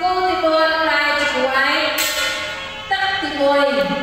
គូទី4ដែលជាគូឯកទឹកទី1